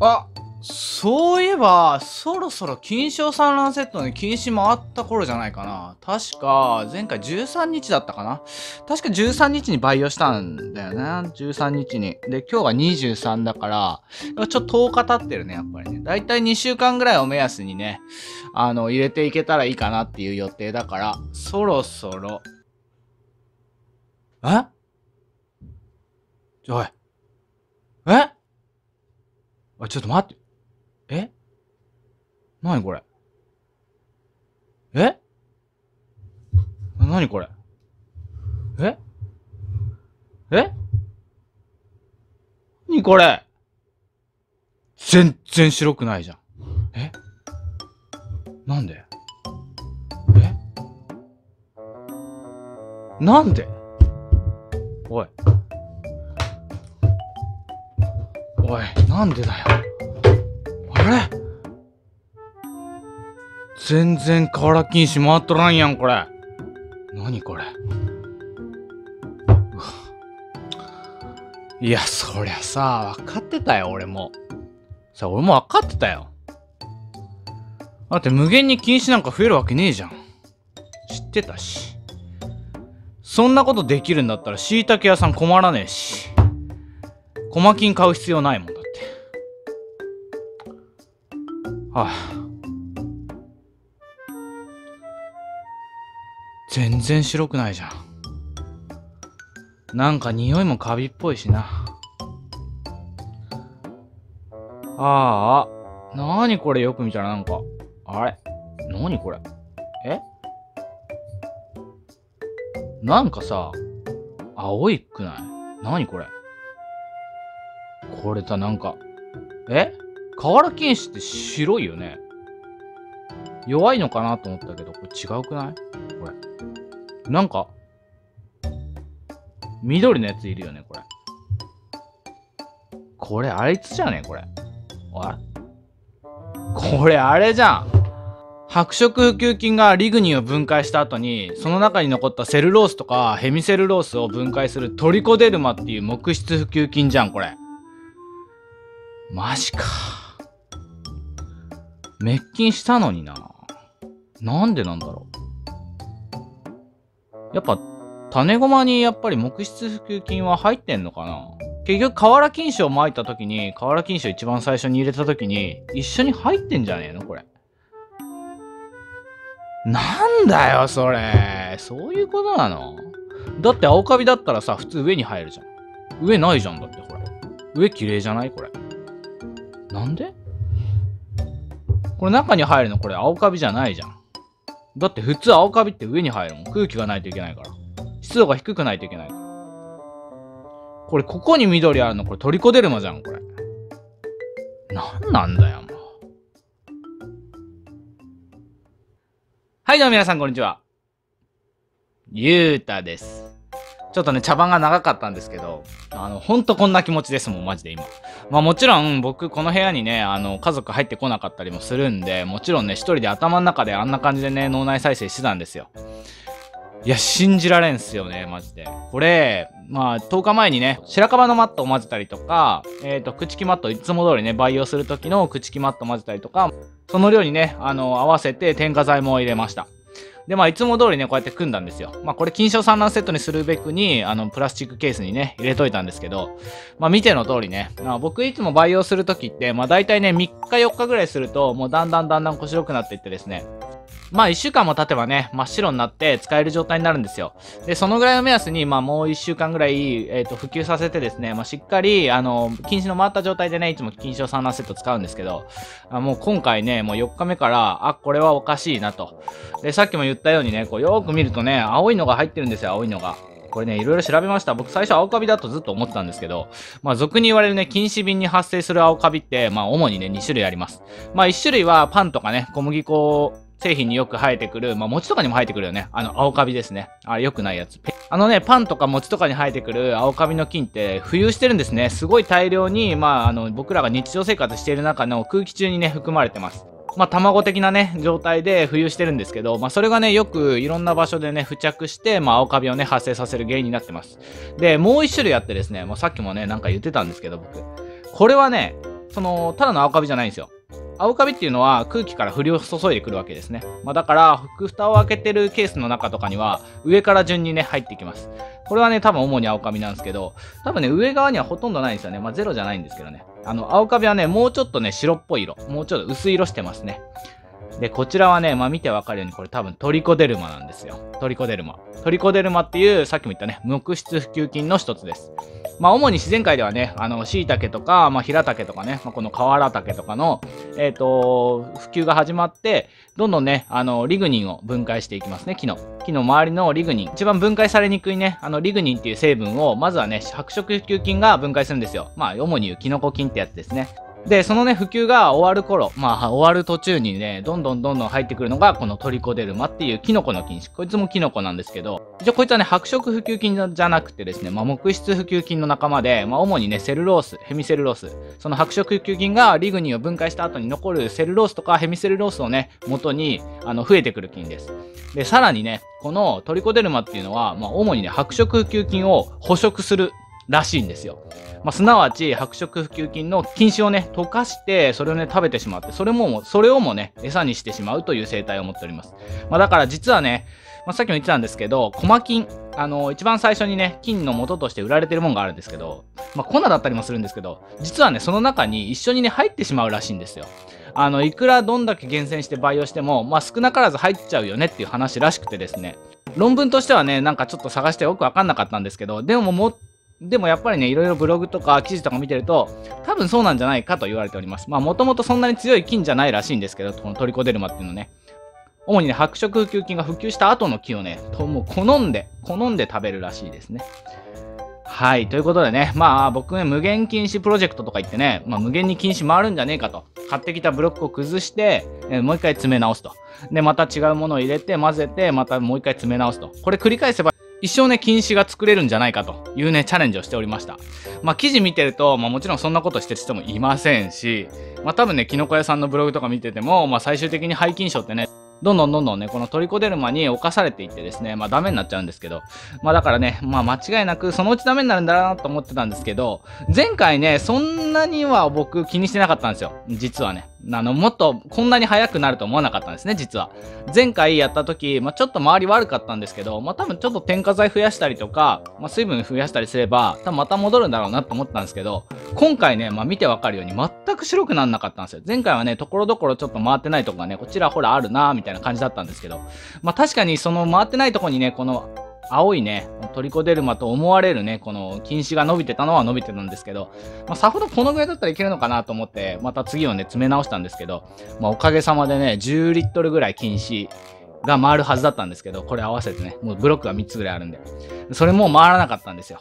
あそういえば、そろそろ金賞産卵セットに禁止回った頃じゃないかな。確か、前回13日だったかな。確か13日に培養したんだよね。13日に。で、今日が23だから、ちょっと10日経ってるね、やっぱりね。だいたい2週間ぐらいを目安にね、あの、入れていけたらいいかなっていう予定だから、そろそろ。え？おい。えおい、ちょっと待って。え？なにこれ？え？なにこれ？え？え？なにこれ？全然白くないじゃん。え？なんで？え？なんで？おい。なんでだよ。あれ？全然瓦禁止回っとらんやん、これ。何これ？いや、そりゃさ、分かってたよ、俺も。さ、俺も分かってたよ。だって無限に禁止なんか増えるわけねえじゃん。知ってたし。そんなことできるんだったら椎茸屋さん困らねえし。コマ金買う必要ないもんはあ。全然白くないじゃん。なんか匂いもカビっぽいしな。ああ、なにこれよく見たらなんか、あれ？なにこれ？え？なんかさ、青いくない？なにこれ？これさ、なんか、え？瓦剣士って白いよね。弱いのかなと思ったけど、これ違うくない？これ。なんか、緑のやついるよね、これ。これ、あいつじゃね？これ。おいこれ、あれじゃん。白色普及菌がリグニンを分解した後に、その中に残ったセルロースとかヘミセルロースを分解するトリコデルマっていう木質普及菌じゃん、これ。マジか。滅菌したのにな。なんでなんだろう。やっぱ、種駒にやっぱり木質普及菌は入ってんのかな結局、瓦金糸を巻いた時に、瓦金糸を一番最初に入れた時に、一緒に入ってんじゃねえのこれ。なんだよ、それ。そういうことなのだって青カビだったらさ、普通上に入るじゃん。上ないじゃん、だってほら。上綺麗じゃないこれ。なんで？これ中に入るのこれ青カビじゃないじゃん。だって普通青カビって上に入るもん。空気がないといけないから。湿度が低くないといけないから。これここに緑あるのこれトリコデルマじゃん、これ。なんなんだよ、もう。はい、どうも皆さん、こんにちは。ゆうたです。ちょっとね、茶番が長かったんですけど、あの、ほんとこんな気持ちですもん、マジで今。まあもちろん、僕、この部屋にね、あの、家族入ってこなかったりもするんで、もちろんね、一人で頭の中であんな感じでね、脳内再生してたんですよ。いや、信じられんすよね、マジで。これ、まあ、10日前にね、白樺のマットを混ぜたりとか、えっ、ー、と、朽木マット、いつも通りね、培養する時の朽木マット混ぜたりとか、その量にね、あの、合わせて添加剤も入れました。で、まあ、いつも通りね、こうやって組んだんですよ。まあ、これ、金賞産卵セットにするべくに、あの、プラスチックケースにね、入れといたんですけど、まあ、見ての通りね、まあ、僕いつも培養するときって、まあ、大体ね、3日4日ぐらいすると、もうだんだんだんだん腰白くなっていってですね、まあ1週間も経てばね、真っ白になって使える状態になるんですよ。で、そのぐらいの目安に、まあもう1週間ぐらい、えっ、ー、と、普及させてですね、まあしっかり、あの、禁止の回った状態でね、いつも禁止を3段セット使うんですけど、あもう今回ね、もう4日目から、あ、これはおかしいなと。で、さっきも言ったようにね、こうよーく見るとね、青いのが入ってるんですよ、青いのが。これね、いろいろ調べました。僕最初青カビだとずっと思ってたんですけど、まあ俗に言われるね、禁止瓶に発生する青カビって、まあ主にね、2種類あります。まあ1種類はパンとかね、小麦粉製品によく生えてくる、まあ、餅とかにも生えてくるよね。あの、青カビですね。あれ、良くないやつ。あのね、パンとか餅とかに生えてくる青カビの菌って浮遊してるんですね。すごい大量に、まあ、あの、僕らが日常生活している中の空気中にね、含まれてます。まあ、卵的なね、状態で浮遊してるんですけど、まあ、それがね、よくいろんな場所でね、付着して、まあ、青カビをね、発生させる原因になってます。で、もう一種類あってですね、もうさっきもね、なんか言ってたんですけど、僕。これはね、その、ただの青カビじゃないんですよ。青カビっていうのは空気から降り注いでくるわけですね。まあ、だから、蓋を開けてるケースの中とかには、上から順にね、入ってきます。これはね、多分主に青カビなんですけど、多分ね、上側にはほとんどないんですよね。まあ、ゼロじゃないんですけどね。あの、青カビはね、もうちょっとね、白っぽい色。もうちょっと薄い色してますね。で、こちらはね、まあ見てわかるように、これ多分トリコデルマなんですよ。トリコデルマ。トリコデルマっていう、さっきも言ったね、木質普及菌の一つです。まあ主に自然界ではね、あの、椎茸とか、まあ平茸とかね、まあ、この瓦茸とかの、えっ、ー、と、普及が始まって、どんどんね、あの、リグニンを分解していきますね、木の。木の周りのリグニン。一番分解されにくいね、あの、リグニンっていう成分を、まずはね、白色普及菌が分解するんですよ。まあ、主に言うキノコ菌ってやつですね。で、そのね、普及が終わる頃、まあ、終わる途中にね、どんどんどんどん入ってくるのが、このトリコデルマっていうキノコの菌種。こいつもキノコなんですけど、一応こいつはね、白色普及菌じゃなくてですね、まあ、木質普及菌の仲間で、まあ、主にね、セルロース、ヘミセルロース、その白色普及菌がリグニンを分解した後に残るセルロースとかヘミセルロースをね、元に、あの、増えてくる菌です。で、さらにね、このトリコデルマっていうのは、まあ、主にね、白色普及菌を捕食するらしいんですよ。まあ、すなわち白色普及菌の菌糸をね、溶かして、それをね、食べてしまって、それも、それをもね、餌にしてしまうという生態を持っております。まあ、だから実はね、まあ、さっきも言ってたんですけど、コマ菌、あの、一番最初にね、菌の元として売られてるもんがあるんですけど、まあ、粉だったりもするんですけど、実はね、その中に一緒にね、入ってしまうらしいんですよ。あの、いくらどんだけ厳選して培養しても、まあ、少なからず入っちゃうよねっていう話らしくてですね、論文としてはね、なんかちょっと探してよくわかんなかったんですけど、でももでもやっぱりね、いろいろブログとか記事とか見てると、多分そうなんじゃないかと言われております。まあもともとそんなに強い菌じゃないらしいんですけど、このトリコデルマっていうのね。主にね、白色普及菌が普及した後の木をね、ともう好んで、好んで食べるらしいですね。はい。ということでね、まあ僕ね、無限禁止プロジェクトとか言ってね、まあ無限に禁止回るんじゃねえかと。買ってきたブロックを崩して、えー、もう一回詰め直すと。で、また違うものを入れて、混ぜて、またもう一回詰め直すと。これ繰り返せば一生ね、禁止が作れるんじゃないかというね、チャレンジをしておりました。まあ、記事見てると、まあ、もちろんそんなことしてる人もいませんし、まあ、多分ね、キノコ屋さんのブログとか見てても、まあ、最終的に廃菌症ってね、どんどんどんどんね、このトリコデルマに侵されていってですね、まあダメになっちゃうんですけど、まあだからね、まあ間違いなくそのうちダメになるんだなと思ってたんですけど、前回ね、そんなには僕気にしてなかったんですよ。実はね。あの、もっとこんなに速くなると思わなかったんですね、実は。前回やった時、まあ、ちょっと周り悪かったんですけど、まあ、多分ちょっと添加剤増やしたりとか、まあ、水分増やしたりすれば、多分また戻るんだろうなと思ったんですけど、今回ね、まあ、見てわかるように全く白くなんなかったんですよ。前回はね、ところどころちょっと回ってないとこがね、こちらほらあるなみたいな感じだったんですけど、まあ、確かにその回ってないとこにね、この青いね、トリコデルマと思われるね、この禁止が伸びてたのは伸びてたんですけど、まあ、さほどこのぐらいだったらいけるのかなと思って、また次をね、詰め直したんですけど、まあ、おかげさまでね、10リットルぐらい禁止が回るはずだったんですけど、これ合わせてね、もうブロックが3つぐらいあるんで、それも回らなかったんですよ。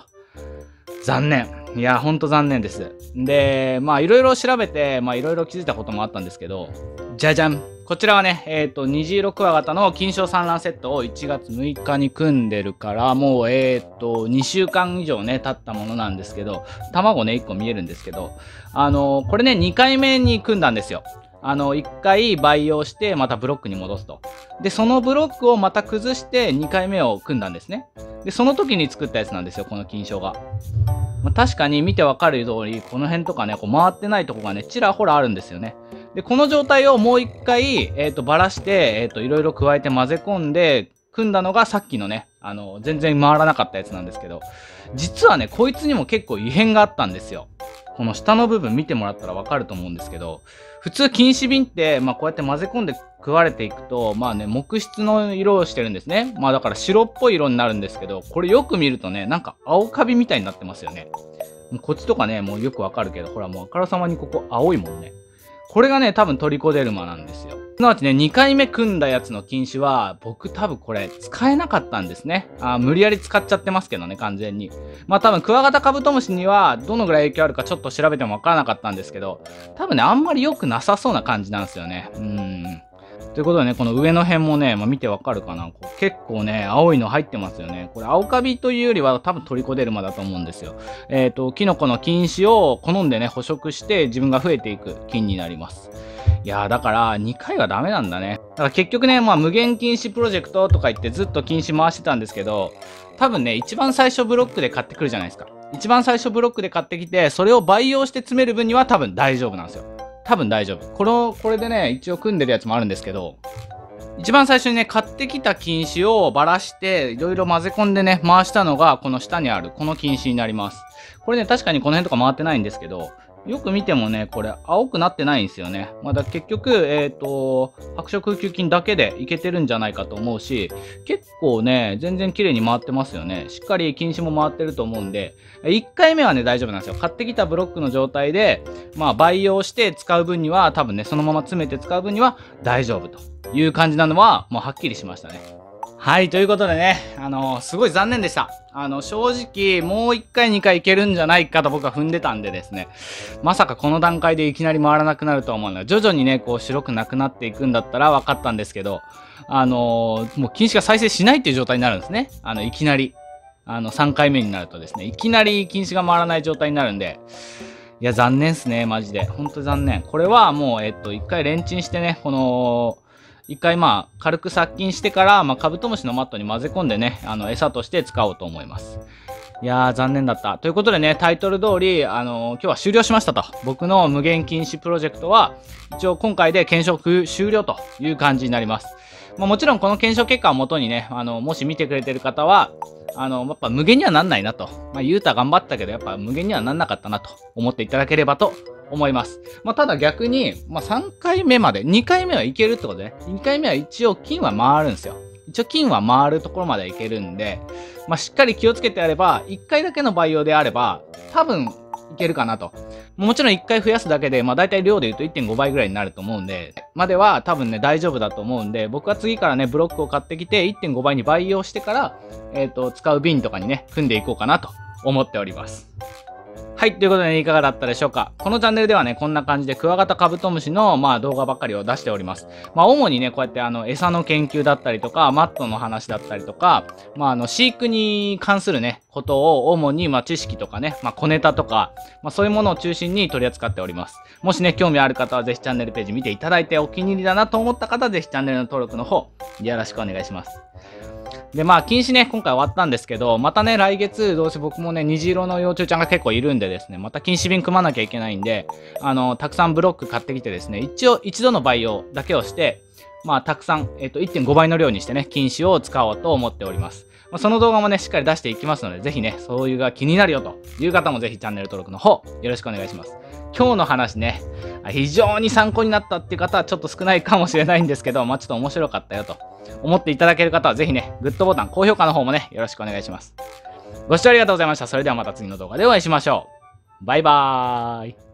残念。いや、ほんと残念です。で、まあ、いろいろ調べて、まあ、いろいろ気づいたこともあったんですけど、じゃじゃん。こちらはね、えっ、ー、と、虹色クワガタの金賞産卵セットを1月6日に組んでるから、もう、えっ、ー、と、2週間以上ね、経ったものなんですけど、卵ね、1個見えるんですけど、あの、これね、2回目に組んだんですよ。あの、1回培養して、またブロックに戻すと。で、そのブロックをまた崩して、2回目を組んだんですね。で、その時に作ったやつなんですよ、この金賞が。まあ、確かに見てわかる通り、この辺とかね、こう回ってないとこがね、ちらほらあるんですよね。で、この状態をもう一回、えっ、ー、と、ばらして、えっ、ー、と、いろいろ加えて混ぜ込んで、組んだのがさっきのね、あの、全然回らなかったやつなんですけど、実はね、こいつにも結構異変があったんですよ。この下の部分見てもらったらわかると思うんですけど、普通禁止瓶って、まあこうやって混ぜ込んで食われていくと、まあね、木質の色をしてるんですね。まあだから白っぽい色になるんですけど、これよく見るとね、なんか青カビみたいになってますよね。こっちとかね、もうよくわかるけど、ほらもうあからさまにここ青いもんね。これがね、多分トリコデルマなんですよ。すなわちね、2回目組んだやつの禁止は、僕多分これ使えなかったんですね。あ無理やり使っちゃってますけどね、完全に。まあ多分、クワガタカブトムシにはどのぐらい影響あるかちょっと調べてもわからなかったんですけど、多分ね、あんまり良くなさそうな感じなんですよね。うん。ということでね、この上の辺もね、まあ、見てわかるかなこう結構ね、青いの入ってますよね。これ、青カビというよりは多分トリコデルマだと思うんですよ。えっ、ー、と、キノコの菌糸を好んでね、捕食して自分が増えていく菌になります。いやーだから2回はダメなんだね。だから結局ね、まあ無限禁止プロジェクトとか言ってずっと禁止回してたんですけど、多分ね、一番最初ブロックで買ってくるじゃないですか。一番最初ブロックで買ってきて、それを培養して詰める分には多分大丈夫なんですよ。多分大丈夫。この、これでね、一応組んでるやつもあるんですけど、一番最初にね、買ってきた菌糸をばらして、いろいろ混ぜ込んでね、回したのが、この下にある、この禁止になります。これね、確かにこの辺とか回ってないんですけど、よく見てもね、これ青くなってないんですよね。まだ結局、えっ、ー、と、白色球菌だけでいけてるんじゃないかと思うし、結構ね、全然綺麗に回ってますよね。しっかり禁止も回ってると思うんで、1回目はね、大丈夫なんですよ。買ってきたブロックの状態で、まあ、培養して使う分には、多分ね、そのまま詰めて使う分には大丈夫という感じなのは、もうはっきりしましたね。はい、ということでね、あの、すごい残念でした。あの、正直、もう1回2回いけるんじゃないかと僕は踏んでたんでですね、まさかこの段階でいきなり回らなくなるとは思うので、徐々にね、こう白くなくなっていくんだったら分かったんですけど、あの、もう禁止が再生しないっていう状態になるんですね。あの、いきなり。あの、3回目になるとですね、いきなり禁止が回らない状態になるんで、いや、残念っすね、マジで。ほんと残念。これはもう、えっと、一回レンチンしてね、この、一回まあ軽く殺菌してから、まあ、カブトムシのマットに混ぜ込んでね、あの餌として使おうと思います。いやー残念だった。ということでね、タイトル通り、あのー、今日は終了しましたと。僕の無限禁止プロジェクトは、一応今回で検証終了という感じになります。まあ、もちろんこの検証結果をもとにね、あの、もし見てくれてる方は、あの、やっぱ無限にはなんないなと。まあ、ゆうた頑張ったけど、やっぱ無限にはなんなかったなと思っていただければと思います。まあ、ただ逆に、まあ、3回目まで、2回目はいけるってことで、ね、2回目は一応金は回るんですよ。一応金は回るところまではいけるんで、まあ、しっかり気をつけてやれば、1回だけの培養であれば、多分いけるかなと。もちろん1回増やすだけで、まあ大体量で言うと1.5倍ぐらいになると思うんで、までは多分ね、大丈夫だと思うんで、僕は次からね、ブロックを買ってきて1.5倍に培養してから、えっ、ー、と、使う瓶とかにね、組んでいこうかなと思っております。はい。ということで、ね、いかがだったでしょうか？このチャンネルではね、こんな感じでクワガタカブトムシの、まあ、動画ばっかりを出しております。まあ、主にね、こうやってあの、餌の研究だったりとか、マットの話だったりとか、まあ、あの、飼育に関するね、ことを主に、まあ、知識とかね、まあ、小ネタとか、まあ、そういうものを中心に取り扱っております。もしね、興味ある方はぜひチャンネルページ見ていただいて、お気に入りだなと思った方はぜひチャンネルの登録の方、よろしくお願いします。で、まあ、禁止ね、今回終わったんですけど、またね、来月、どうせ僕もね、虹色の幼虫ちゃんが結構いるんでですね、また禁止瓶組まなきゃいけないんで、あの、たくさんブロック買ってきてですね、一応一度の培養だけをして、まあ、たくさん、えっ、と、1.5倍の量にしてね、禁止を使おうと思っております。まあ、その動画もね、しっかり出していきますので、ぜひね、そういうが気になるよという方もぜひチャンネル登録の方、よろしくお願いします。今日の話ね、非常に参考になったっていう方はちょっと少ないかもしれないんですけど、まあ、ちょっと面白かったよと思っていただける方はぜひね、グッドボタン、高評価の方もね、よろしくお願いします。ご視聴ありがとうございました。それではまた次の動画でお会いしましょう。バイバーイ。